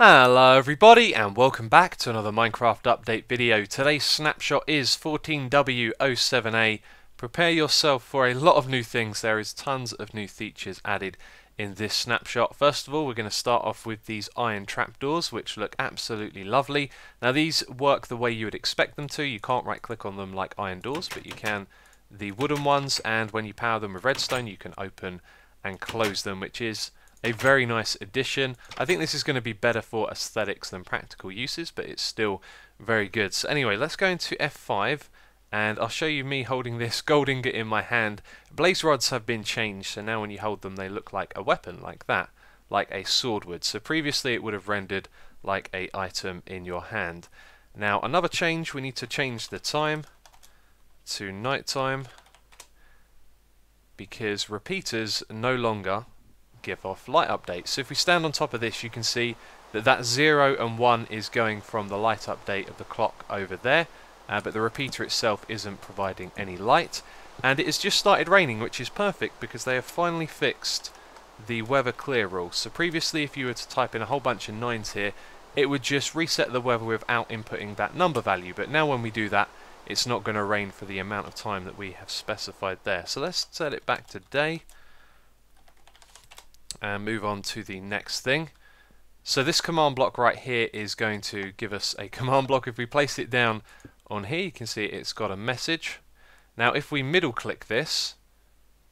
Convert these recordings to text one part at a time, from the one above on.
Hello everybody and welcome back to another Minecraft update video. Today's snapshot is 14W07A. Prepare yourself for a lot of new things. There is tons of new features added in this snapshot. First of all we're going to start off with these iron trapdoors which look absolutely lovely. Now these work the way you would expect them to. You can't right click on them like iron doors but you can the wooden ones and when you power them with redstone you can open and close them which is a very nice addition. I think this is going to be better for aesthetics than practical uses, but it's still very good. So anyway, let's go into F5, and I'll show you me holding this gold ingot in my hand. Blaze rods have been changed, so now when you hold them, they look like a weapon, like that, like a sword would. So previously it would have rendered like a item in your hand. Now another change, we need to change the time to nighttime because repeaters no longer give off light updates. So if we stand on top of this you can see that that 0 and 1 is going from the light update of the clock over there uh, but the repeater itself isn't providing any light and it has just started raining which is perfect because they have finally fixed the weather clear rule. So previously if you were to type in a whole bunch of 9s here it would just reset the weather without inputting that number value but now when we do that it's not going to rain for the amount of time that we have specified there. So let's set it back to day and move on to the next thing. So this command block right here is going to give us a command block. If we place it down on here, you can see it's got a message. Now if we middle click this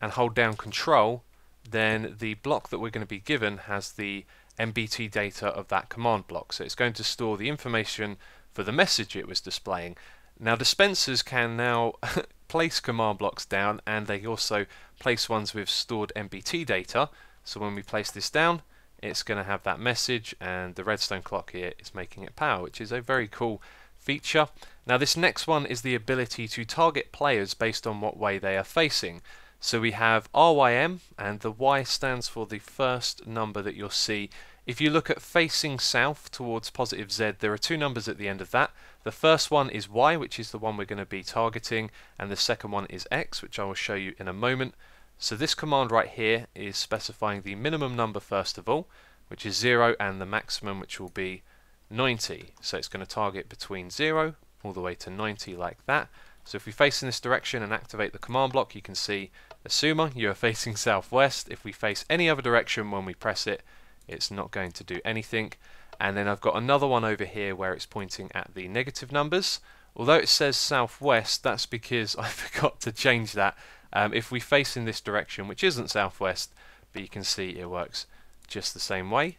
and hold down control, then the block that we're going to be given has the NBT data of that command block. So it's going to store the information for the message it was displaying. Now dispensers can now place command blocks down and they also place ones with stored NBT data so when we place this down, it's going to have that message and the redstone clock here is making it power, which is a very cool feature. Now this next one is the ability to target players based on what way they are facing. So we have RYM and the Y stands for the first number that you'll see. If you look at facing south towards positive Z, there are two numbers at the end of that. The first one is Y, which is the one we're going to be targeting, and the second one is X, which I will show you in a moment. So this command right here is specifying the minimum number first of all, which is 0, and the maximum, which will be 90. So it's going to target between 0 all the way to 90 like that. So if we face in this direction and activate the command block, you can see, Xisuma, you are facing southwest. If we face any other direction when we press it, it's not going to do anything. And then I've got another one over here where it's pointing at the negative numbers. Although it says southwest, that's because I forgot to change that um, if we face in this direction, which isn't southwest, but you can see it works just the same way,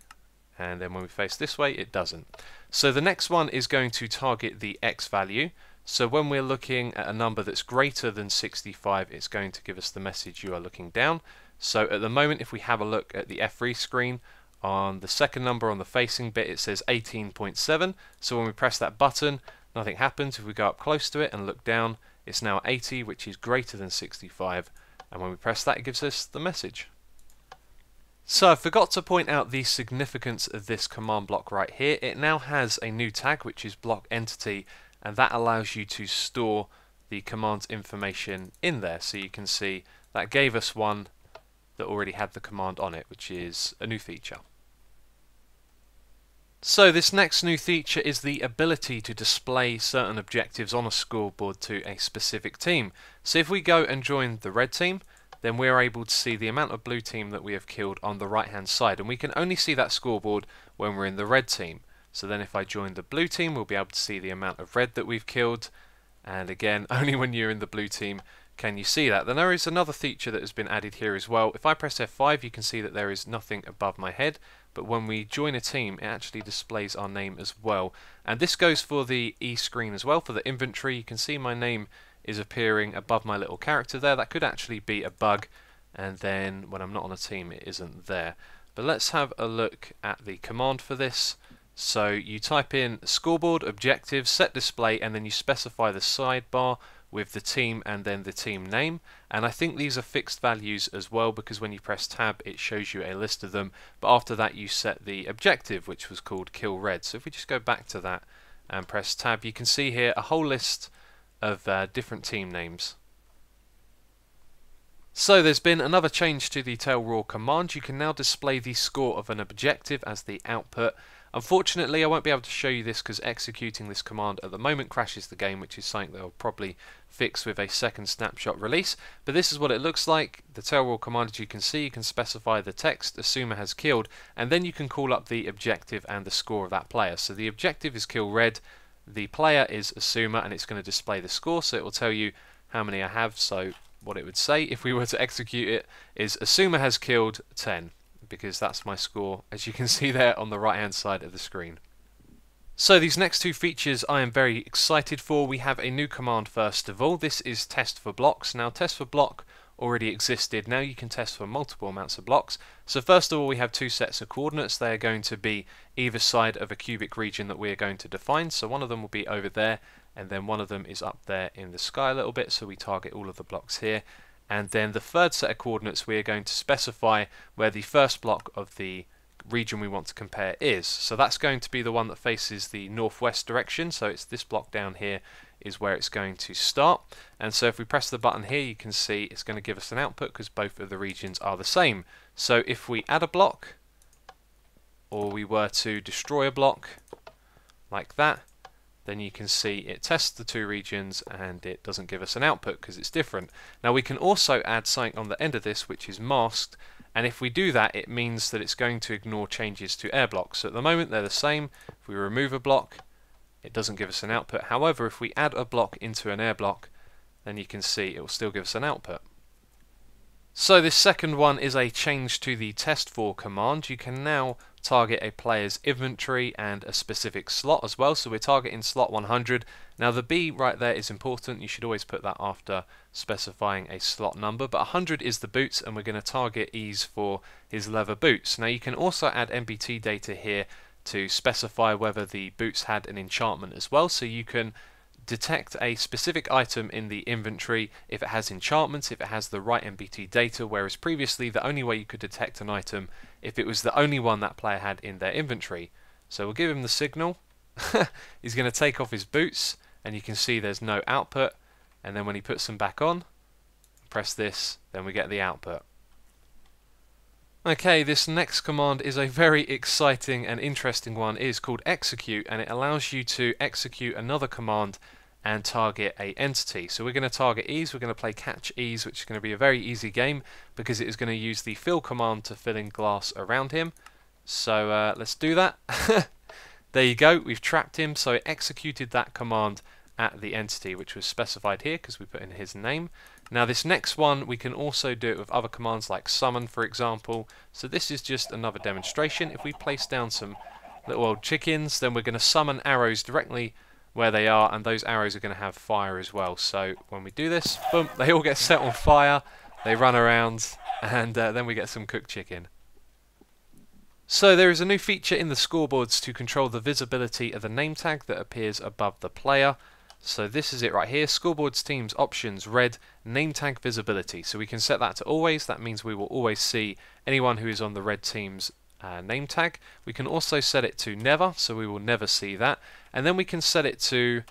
and then when we face this way, it doesn't. So the next one is going to target the x value. So when we're looking at a number that's greater than 65, it's going to give us the message you are looking down. So at the moment, if we have a look at the F3 screen, on the second number on the facing bit, it says 18.7. So when we press that button, nothing happens. If we go up close to it and look down, it's now 80, which is greater than 65, and when we press that, it gives us the message. So I forgot to point out the significance of this command block right here. It now has a new tag, which is block entity, and that allows you to store the command information in there. So you can see that gave us one that already had the command on it, which is a new feature. So this next new feature is the ability to display certain objectives on a scoreboard to a specific team. So if we go and join the red team, then we're able to see the amount of blue team that we have killed on the right hand side and we can only see that scoreboard when we're in the red team. So then if I join the blue team we'll be able to see the amount of red that we've killed and again only when you're in the blue team can you see that. Then there is another feature that has been added here as well. If I press F5 you can see that there is nothing above my head but when we join a team it actually displays our name as well. And this goes for the E screen as well for the inventory. You can see my name is appearing above my little character there. That could actually be a bug and then when I'm not on a team it isn't there. But let's have a look at the command for this. So you type in scoreboard objectives set display and then you specify the sidebar with the team and then the team name. And I think these are fixed values as well because when you press tab it shows you a list of them. But after that you set the objective which was called kill red. So if we just go back to that and press tab you can see here a whole list of uh, different team names. So there's been another change to the tellraw command. You can now display the score of an objective as the output Unfortunately, I won't be able to show you this because executing this command at the moment crashes the game, which is something they'll probably fix with a second snapshot release. But this is what it looks like. The tail command, as you can see, you can specify the text, Xisuma has killed, and then you can call up the objective and the score of that player. So the objective is kill red, the player is Xisuma, and it's going to display the score, so it will tell you how many I have. So what it would say if we were to execute it is Xisuma has killed 10 because that's my score as you can see there on the right hand side of the screen. So these next two features I am very excited for. We have a new command first of all. This is test for blocks. Now test for block already existed. Now you can test for multiple amounts of blocks. So first of all we have two sets of coordinates. They are going to be either side of a cubic region that we are going to define. So one of them will be over there and then one of them is up there in the sky a little bit so we target all of the blocks here and then the third set of coordinates we are going to specify where the first block of the region we want to compare is. So that's going to be the one that faces the northwest direction, so it's this block down here is where it's going to start. And so if we press the button here, you can see it's going to give us an output because both of the regions are the same. So if we add a block, or we were to destroy a block, like that, then you can see it tests the two regions and it doesn't give us an output because it's different. Now we can also add something on the end of this which is masked and if we do that it means that it's going to ignore changes to air blocks. So at the moment they're the same. If we remove a block it doesn't give us an output. However if we add a block into an air block then you can see it will still give us an output. So this second one is a change to the test for command. You can now target a player's inventory and a specific slot as well. So we're targeting slot 100. Now the B right there is important. You should always put that after specifying a slot number. But 100 is the boots and we're going to target Ease for his leather boots. Now you can also add NBT data here to specify whether the boots had an enchantment as well. So you can detect a specific item in the inventory if it has enchantments, if it has the right NBT data, whereas previously the only way you could detect an item if it was the only one that player had in their inventory. So we'll give him the signal. He's going to take off his boots and you can see there's no output and then when he puts them back on, press this, then we get the output. Okay, this next command is a very exciting and interesting one. It is called execute and it allows you to execute another command and target a entity. So we're going to target Ease, we're going to play catch Ease, which is going to be a very easy game because it is going to use the fill command to fill in glass around him. So uh, let's do that. there you go, we've trapped him, so it executed that command at the entity, which was specified here because we put in his name. Now this next one, we can also do it with other commands like summon, for example. So this is just another demonstration. If we place down some little old chickens, then we're going to summon arrows directly where they are and those arrows are going to have fire as well so when we do this boom they all get set on fire they run around and uh, then we get some cooked chicken so there is a new feature in the scoreboards to control the visibility of the name tag that appears above the player so this is it right here scoreboards teams options red name tag visibility so we can set that to always that means we will always see anyone who is on the red team's uh, name tag. We can also set it to never, so we will never see that. And then we can set it to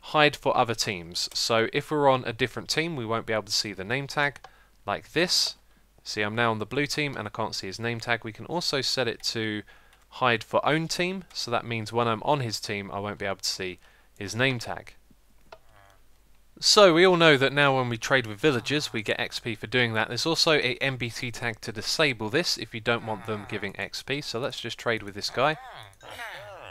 hide for other teams. So if we're on a different team, we won't be able to see the name tag like this. See, I'm now on the blue team and I can't see his name tag. We can also set it to hide for own team. So that means when I'm on his team, I won't be able to see his name tag. So we all know that now when we trade with villagers we get XP for doing that. There's also a NBT tag to disable this if you don't want them giving XP. So let's just trade with this guy.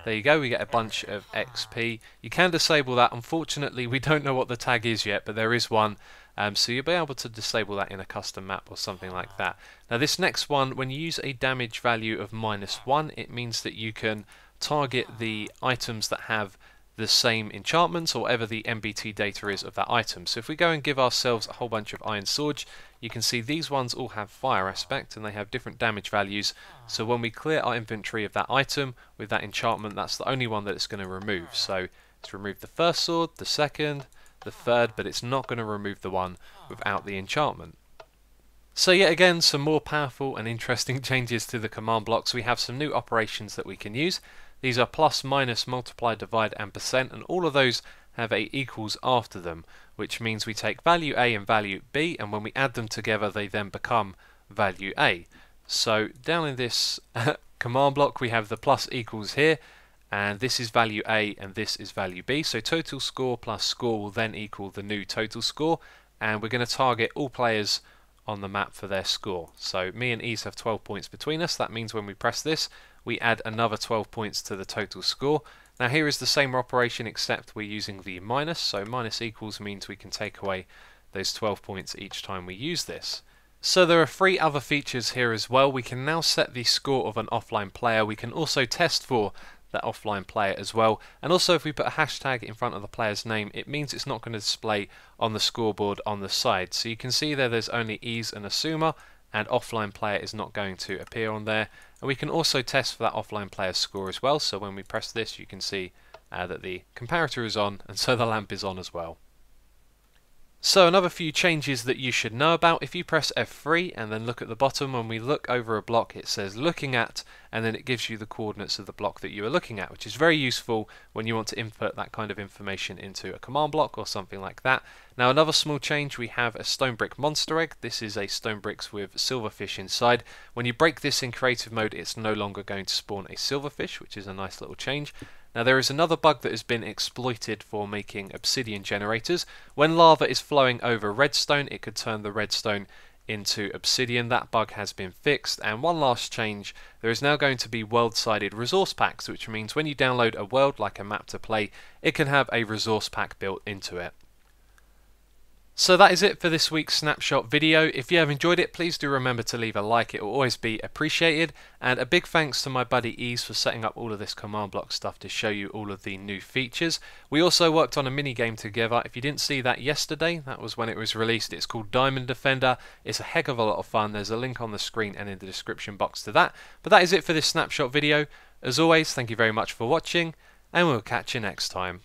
There you go, we get a bunch of XP. You can disable that. Unfortunately, we don't know what the tag is yet, but there is one. Um, so you'll be able to disable that in a custom map or something like that. Now this next one, when you use a damage value of minus 1, it means that you can target the items that have the same enchantments or whatever the NBT data is of that item. So if we go and give ourselves a whole bunch of Iron Swords, you can see these ones all have fire aspect and they have different damage values. So when we clear our inventory of that item with that enchantment, that's the only one that it's going to remove. So it's removed the first sword, the second, the third, but it's not going to remove the one without the enchantment. So yet again, some more powerful and interesting changes to the command blocks. We have some new operations that we can use. These are plus, minus, multiply, divide and percent and all of those have a equals after them which means we take value A and value B and when we add them together they then become value A. So down in this command block we have the plus equals here and this is value A and this is value B. So total score plus score will then equal the new total score and we're going to target all players on the map for their score. So me and Ease have 12 points between us. That means when we press this, we add another 12 points to the total score. Now here is the same operation except we're using the minus. So minus equals means we can take away those 12 points each time we use this. So there are three other features here as well. We can now set the score of an offline player. We can also test for that offline player as well. And also if we put a hashtag in front of the player's name, it means it's not going to display on the scoreboard on the side. So you can see there there's only Ease and Xisuma and offline player is not going to appear on there. And we can also test for that offline player's score as well. So when we press this, you can see uh, that the comparator is on and so the lamp is on as well. So another few changes that you should know about, if you press F3 and then look at the bottom, when we look over a block it says looking at and then it gives you the coordinates of the block that you are looking at, which is very useful when you want to input that kind of information into a command block or something like that. Now another small change, we have a stone brick monster egg. This is a stone bricks with silverfish inside. When you break this in creative mode it's no longer going to spawn a silverfish, which is a nice little change. Now there is another bug that has been exploited for making obsidian generators. When lava is flowing over redstone, it could turn the redstone into obsidian. That bug has been fixed. And one last change, there is now going to be world-sided resource packs, which means when you download a world like a map to play, it can have a resource pack built into it. So that is it for this week's snapshot video. If you have enjoyed it, please do remember to leave a like. It will always be appreciated. And a big thanks to my buddy Ease for setting up all of this command block stuff to show you all of the new features. We also worked on a mini game together. If you didn't see that yesterday, that was when it was released. It's called Diamond Defender. It's a heck of a lot of fun. There's a link on the screen and in the description box to that. But that is it for this snapshot video. As always, thank you very much for watching, and we'll catch you next time.